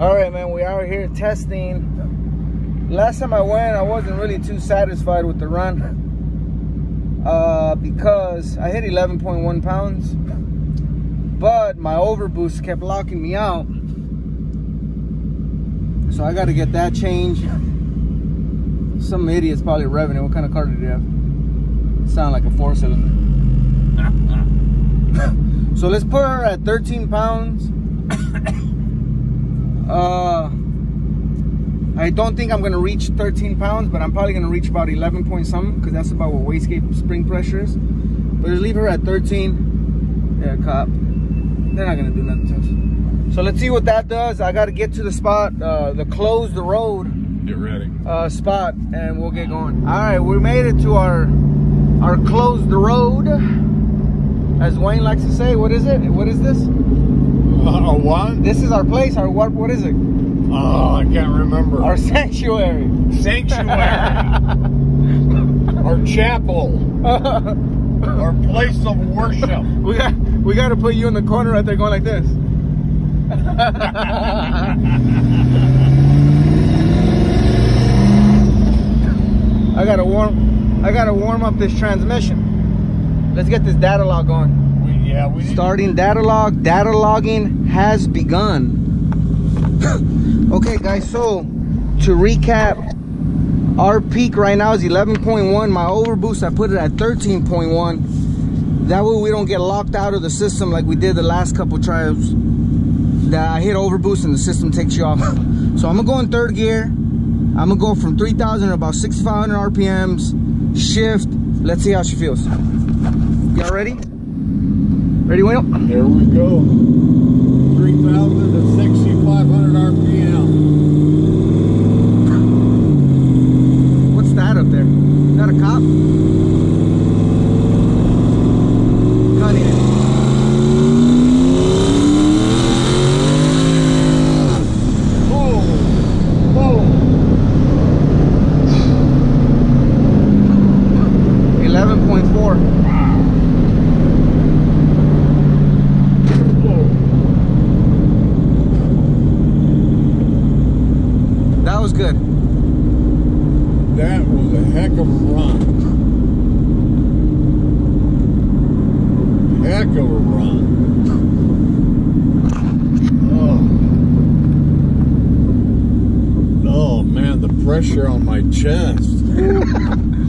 All right, man, we out here testing. Last time I went, I wasn't really too satisfied with the run uh, because I hit 11.1 pounds, but my overboost kept locking me out. So I got to get that changed. Some idiot's probably revving it. What kind of car did you have? Sound like a four cylinder. so let's put her at 13 pounds. Uh, I don't think I'm gonna reach 13 pounds, but I'm probably gonna reach about 11 point something because that's about what wastegate spring pressure is. But just leave her at 13. Yeah, cop. They're not gonna do nothing to us. So let's see what that does. I gotta get to the spot, uh, the close the road Get ready. uh, spot, and we'll get going. All right, we made it to our our closed road, as Wayne likes to say. What is it? What is this? Uh, what? This is our place. Our what? What is it? Oh, I can't remember. Our sanctuary. sanctuary. Our chapel. Our place of worship. we got we got to put you in the corner right there, going like this. I gotta warm. I gotta warm up this transmission. Let's get this data log going. We, yeah, we Starting data log. Data logging has begun. okay, guys. So to recap, our peak right now is 11.1. My overboost, I put it at 13.1. That way we don't get locked out of the system like we did the last couple trials. That I hit overboost and the system takes you off. so I'm gonna go in third gear. I'm gonna go from 3,000 to about 6,500 RPMs. Shift. Let's see how she feels. Y'all ready? Ready, Wayne? Here we go. 3,000 to 6,500 RPM. What's that up there? Is that a cop? Gunning it. Boom. Boom. Eleven point four. That was good. That was a heck of a run. Heck of a run. Oh. Oh man, the pressure on my chest.